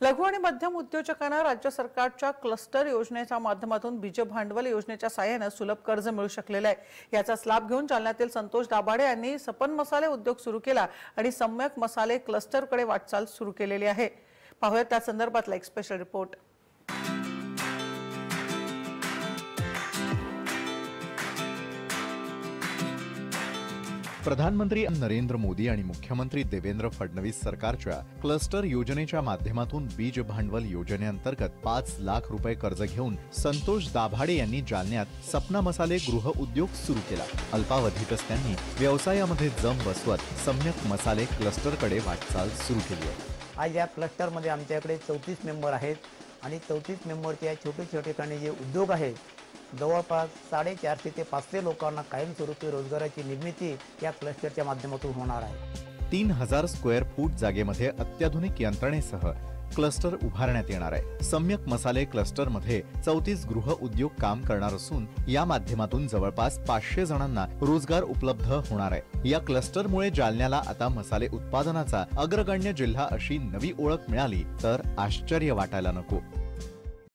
लघु आणि मध्यम उद्योजकांना राज्य सरकारच्या क्लस्टर योजनेच्या माध्यमातून बीज भांडवल योजनेच्या साह्यानं सुलभ कर्ज मिळू शकलेलं आहे. याचाच लाभ घेऊन जालन्यातील संतोष दाभाडे यांनी सपन मसाले उद्योग सुरू केला आणि सम्यक मसाले क्लस्टरकडे वाटचाल सुरू केलेली आहे. पाहूयात त्या संदर्भातला एक स्पेशल रिपोर्ट प्रधानमंत्री नरेंद्र मोदी आणि मुख्यमंत्री देवेंद्र फडणवीस सरकारच्या क्लस्टर योजनेच्या माध्यमातून बीज भांडवल योजनेअंतर्गत पाच लाख रुपये कर्ज घेऊन संतोष दाभाडे यांनी जालन्यात सपना मसाले गृह उद्योग सुरू केला. अल्पावधीतच त्यांनी व्यवसायामध्ये जम बसवत सम्यक मसाले क्लस्टरकडे वाटचाल सुरू केली आहे. आज या क्लस्टरमध्ये आमच्याकडे चौतीस मेंबर आहेत. आणि चौतीस मेंबरच्या छोटे छोटे ठिकाणी जे उद्योग आहेत जवळपास साडेचारशे ते पाचशे लोकांना कायमस्वरूपी रोजगाराची निर्मिती या क्लस्टरच्या माध्यमातून होणार आहे. तीन हजार स्क्वेअर फूट जागेमध्ये अत्याधुनिक यंत्रणेसह क्लस्टर उभारण्यात येणार आहे. सम्यक मसाले क्लस्टरमध्ये चौतीस गृह उद्योग काम करणार असून या माध्यमातून जवळपास पाचशे जणांना रोजगार उपलब्ध होणार आहे. या क्लस्टरमुळे जालन्याला आता मसाले उत्पादनाचा अग्रगण्य जिल्हा अशी नवी ओळख मिळाली तर आश्चर्य वाटायला नको.